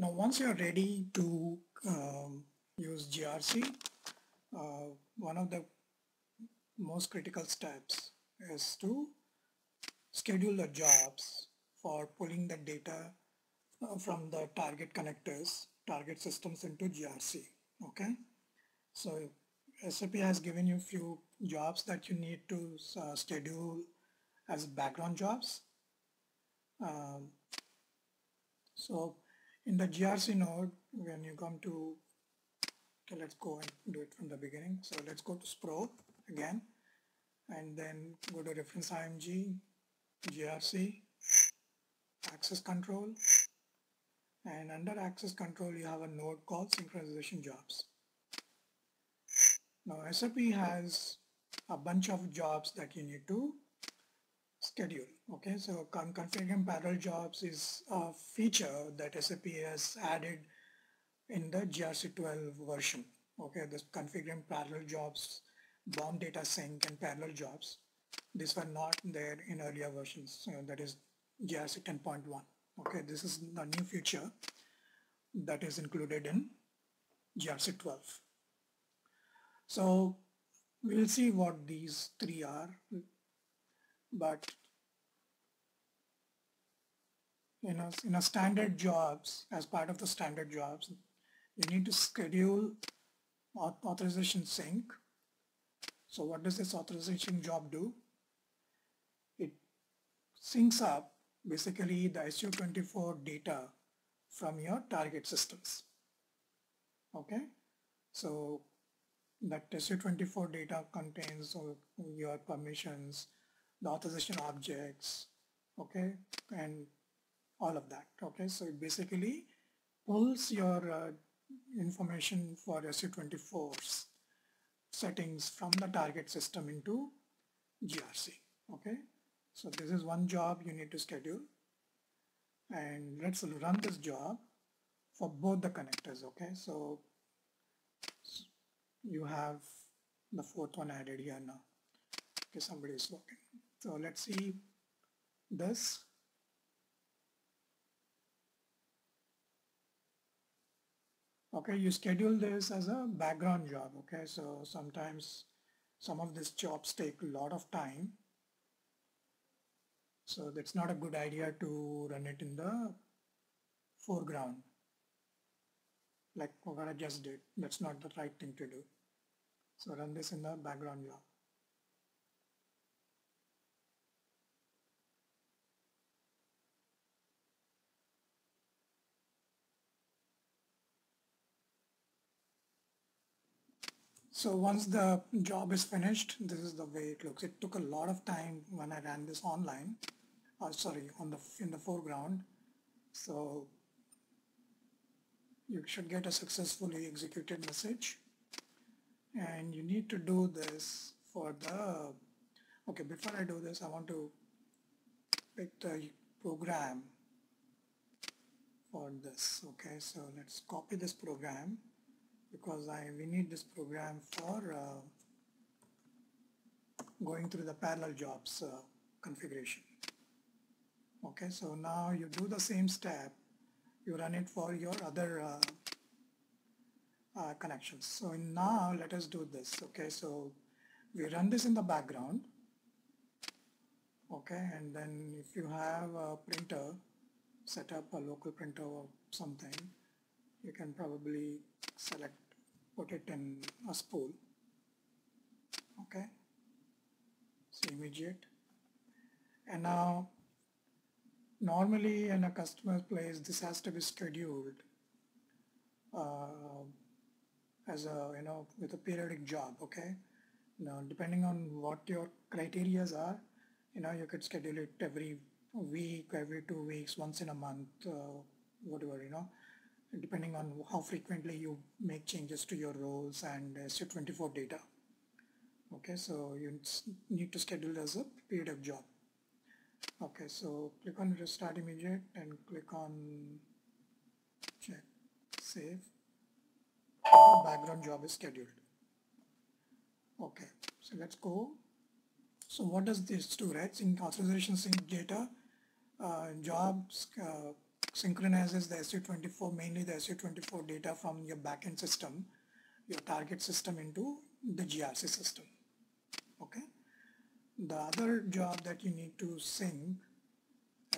Now once you're ready to um, use GRC, uh, one of the most critical steps is to schedule the jobs for pulling the data uh, from the target connectors, target systems into GRC. Okay, so SAP has given you few jobs that you need to uh, schedule as background jobs. Um, so in the GRC node, when you come to, okay, let's go and do it from the beginning. So let's go to SPRO again, and then go to reference IMG, GRC, access control, and under access control you have a node called synchronization jobs. Now SAP has a bunch of jobs that you need to schedule. Okay, so configuring parallel jobs is a feature that SAP has added in the GRC12 version. Okay, this configuring parallel jobs, bomb data sync and parallel jobs. These were not there in earlier versions, so that is GRC 10.1. Okay, this is the new feature that is included in GRC 12. So we'll see what these three are, but you know, in a standard jobs, as part of the standard jobs, you need to schedule authorization sync. So what does this authorization job do? It syncs up basically the SU24 data from your target systems. Okay, so that SU24 data contains your permissions, the authorization objects, okay, and all of that, okay. So it basically pulls your uh, information for SU24's settings from the target system into GRC, okay. So this is one job you need to schedule and let's run this job for both the connectors okay so you have the fourth one added here now okay somebody is working so let's see this okay you schedule this as a background job okay so sometimes some of these jobs take a lot of time so that's not a good idea to run it in the foreground like what I just did. That's not the right thing to do. So run this in the background job. So once the job is finished, this is the way it looks. It took a lot of time when I ran this online, uh, sorry, on the in the foreground. So you should get a successfully executed message and you need to do this for the okay before I do this I want to pick the program for this okay so let's copy this program because I we need this program for uh, going through the parallel jobs uh, configuration okay so now you do the same step you run it for your other uh, uh, connections. So now let us do this. Okay, so we run this in the background. Okay, and then if you have a printer, set up a local printer or something, you can probably select, put it in a spool. Okay, so immediate. And now normally in a customer place this has to be scheduled uh, as a you know with a periodic job okay now depending on what your criterias are you know you could schedule it every week every two weeks once in a month uh, whatever you know depending on how frequently you make changes to your roles and SU24 data. Okay so you need to schedule as a periodic job. Okay so click on restart immediate and click on check save. The background job is scheduled. Okay so let's go. So what does this do right? Sync authorization sync data uh, jobs uh, synchronizes the SU24, mainly the SU24 data from your backend system, your target system into the GRC system. Okay. The other job that you need to sync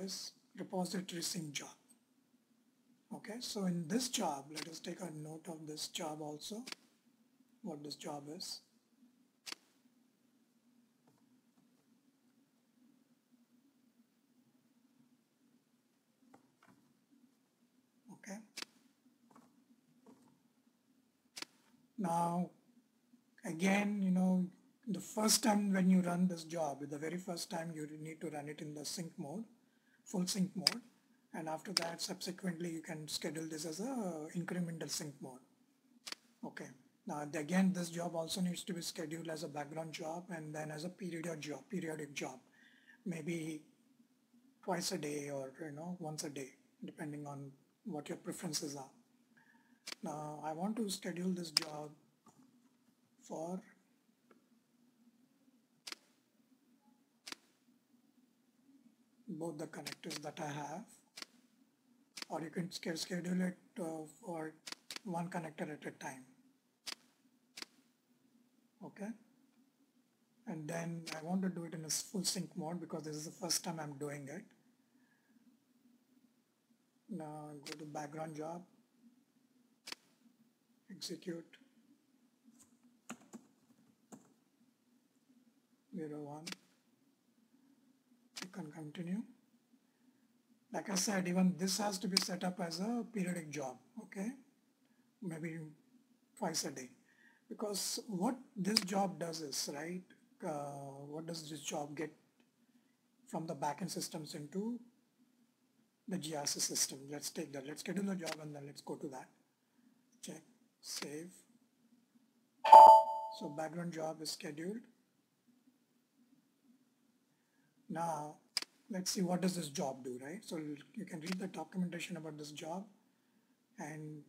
is repository sync job. Okay, so in this job, let us take a note of this job also, what this job is. Okay. Now, again, you know, the first time when you run this job, the very first time you need to run it in the sync mode, full sync mode. And after that, subsequently, you can schedule this as a incremental sync mode. Okay. Now, again, this job also needs to be scheduled as a background job and then as a periodic job, periodic job, maybe twice a day or, you know, once a day, depending on what your preferences are. Now, I want to schedule this job for both the connectors that I have or you can schedule it uh, for one connector at a time. Okay? And then I want to do it in a full sync mode because this is the first time I'm doing it. Now go to background job execute 0 1 can continue. Like I said, even this has to be set up as a periodic job, okay? Maybe twice a day. Because what this job does is, right, uh, what does this job get from the backend systems into the GRC system? Let's take that. Let's schedule the job and then let's go to that. Check, save. So background job is scheduled. Now, let's see what does this job do, right? So you can read the documentation about this job and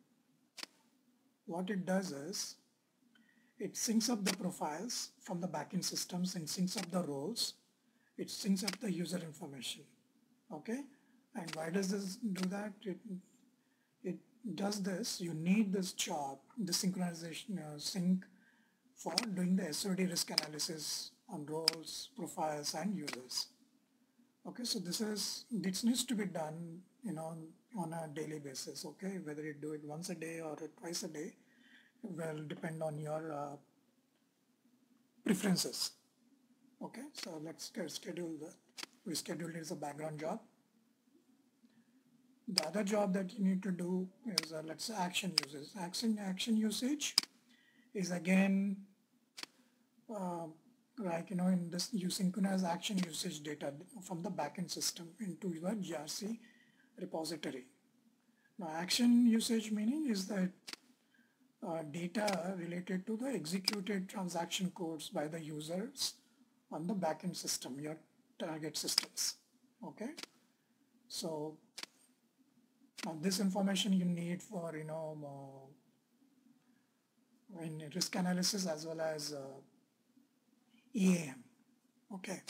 what it does is it syncs up the profiles from the backend systems and syncs up the roles. It syncs up the user information. Okay? And why does this do that? It, it does this. You need this job, the synchronization uh, sync for doing the SOD risk analysis on roles, profiles, and users. Okay, so this is this needs to be done, you know, on a daily basis. Okay, whether you do it once a day or twice a day, will depend on your uh, preferences. Okay, so let's schedule that. We schedule it as a background job. The other job that you need to do is uh, let's say action usage. Action action usage is again uh, like you know in this you synchronize action usage data from the backend system into your GRC repository. Now action usage meaning is that uh, data related to the executed transaction codes by the users on the backend system, your target systems. Okay, so now this information you need for you know uh, in risk analysis as well as uh, EAM. Okay,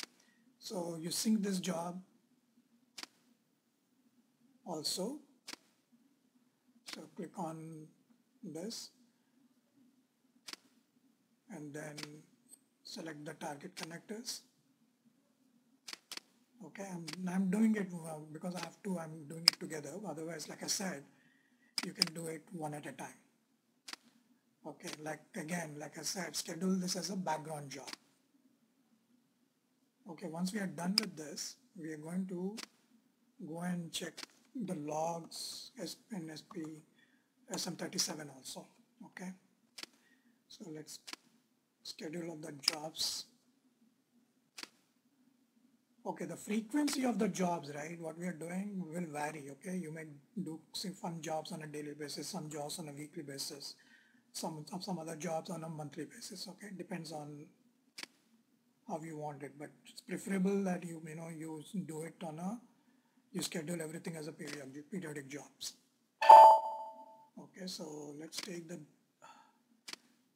so you sync this job also. So click on this and then select the target connectors. Okay, I'm, I'm doing it uh, because I have to, I'm doing it together. Otherwise, like I said, you can do it one at a time. Okay, like again, like I said, schedule this as a background job. Okay, once we are done with this, we are going to go and check the logs in SP SM37 also. Okay, so let's schedule of the jobs. Okay, the frequency of the jobs, right, what we are doing will vary, okay? You may do some fun jobs on a daily basis, some jobs on a weekly basis, some, some other jobs on a monthly basis, okay? Depends on how you want it but it's preferable that you you know you do it on a you schedule everything as a periodic periodic jobs okay so let's take the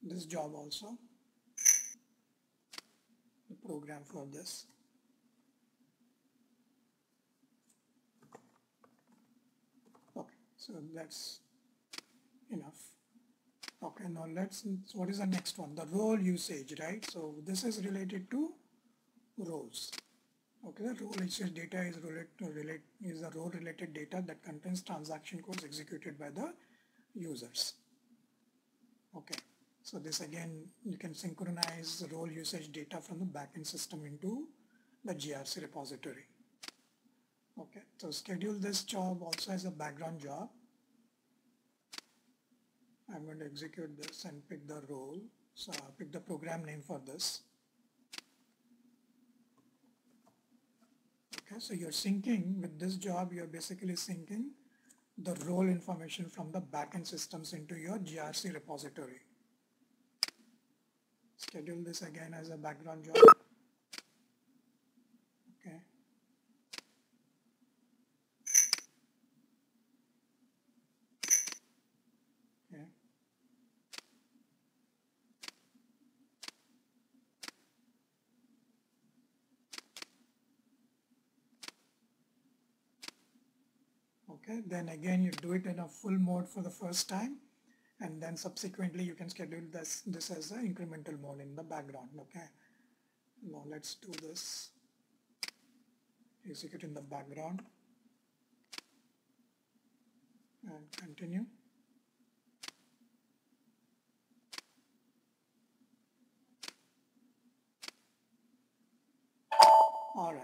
this job also the program for this so that's enough okay now let's what is the next one? The role usage right? So this is related to roles. Okay the role usage data is related to relate is the role related data that contains transaction codes executed by the users. Okay so this again you can synchronize the role usage data from the backend system into the grc repository okay so schedule this job also as a background job I'm going to execute this and pick the role. So I'll pick the program name for this. Okay, so you're syncing with this job, you're basically syncing the role information from the backend systems into your GRC repository. Schedule this again as a background job. Okay then again you do it in a full mode for the first time. And then subsequently you can schedule this this as an incremental mode in the background okay? Now let's do this. Execute in the background. And continue all right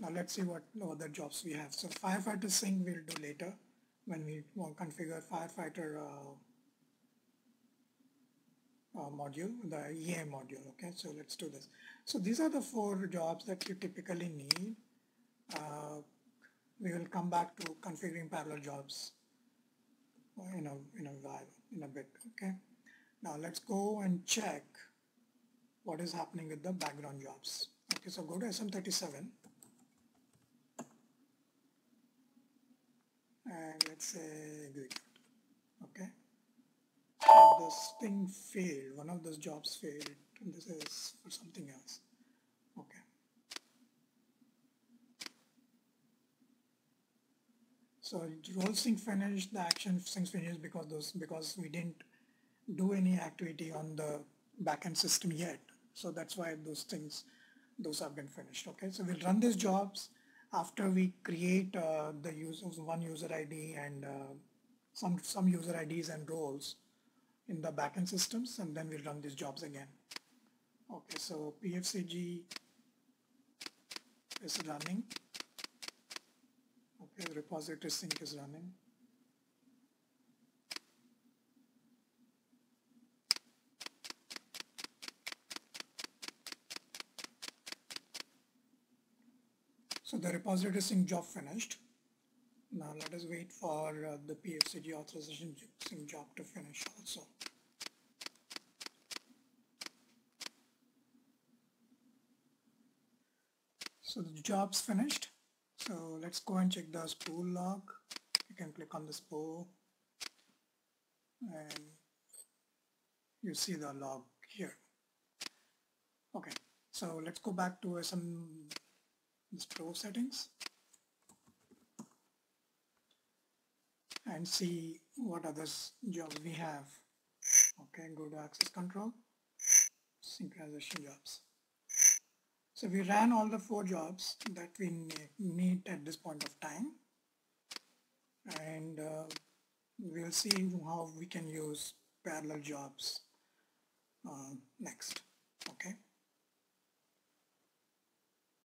now let's see what other jobs we have. So firefighter sync we'll do later when we configure firefighter uh, uh, module, the EA module. Okay, so let's do this. So these are the four jobs that you typically need. Uh, we will come back to configuring parallel jobs in a in a while, in a bit. Okay. Now let's go and check what is happening with the background jobs. Okay, so go to SM37 and let's say execute okay? So this thing failed. One of those jobs failed. And this is for something else. Okay? So role sync finished the action sync finished because those because we didn't do any activity on the backend system yet. So that's why those things those have been finished. Okay? So we'll run these jobs after we create uh, the use one user ID and uh, some some user IDs and roles in the backend systems and then we'll run these jobs again. Okay, so PFCG is running. Okay, repository sync is running. So the repository sync job finished. Now let us wait for uh, the PFCG authorization sync job to finish also. So the job's finished. So let's go and check the spool log. You can click on the spool and you see the log here. Okay, so let's go back to some pro settings and see what other jobs we have. Okay, go to access control, synchronization jobs. So we ran all the four jobs that we need at this point of time and uh, we'll see how we can use parallel jobs uh, next.